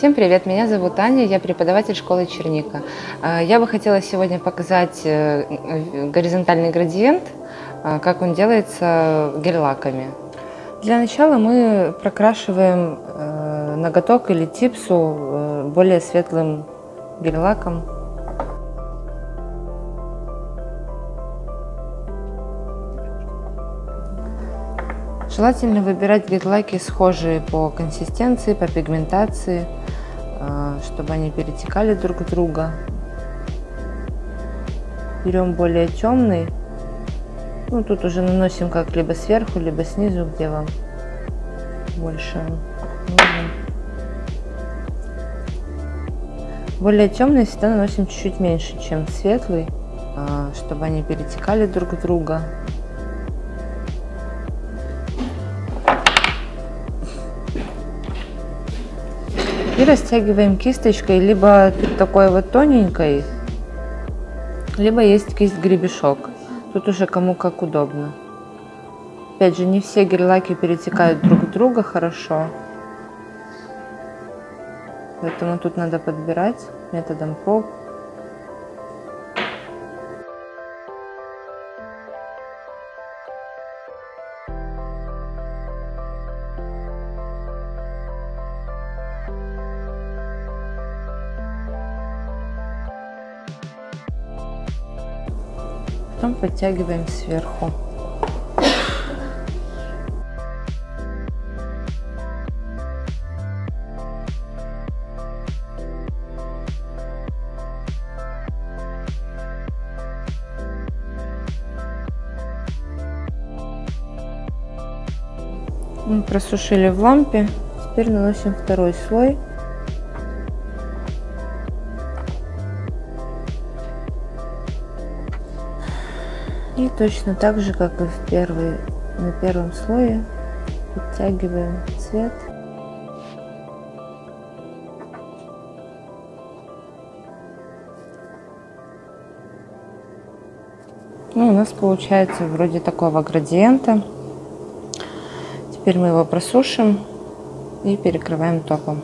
Всем привет, меня зовут Аня, я преподаватель школы Черника. А, я бы хотела сегодня показать э, горизонтальный градиент, а, как он делается гель-лаками. Для начала мы прокрашиваем э, ноготок или типсу э, более светлым гель-лаком. Желательно выбирать гель-лаки схожие по консистенции, по пигментации, э, чтобы они перетекали друг в друга. Берем более темный. Ну, тут уже наносим как либо сверху, либо снизу, где вам больше нужен. Более темный всегда наносим чуть-чуть меньше, чем светлый, э, чтобы они перетекали друг в друга. И растягиваем кисточкой, либо такой вот тоненькой, либо есть кисть гребешок. Тут уже кому как удобно. Опять же, не все гель-лаки перетекают друг в друга хорошо. Поэтому тут надо подбирать методом проб. Потом подтягиваем сверху. Мы просушили в лампе. Теперь наносим второй слой. И точно так же, как и в первый, на первом слое, подтягиваем цвет. Ну, у нас получается вроде такого градиента. Теперь мы его просушим и перекрываем топом.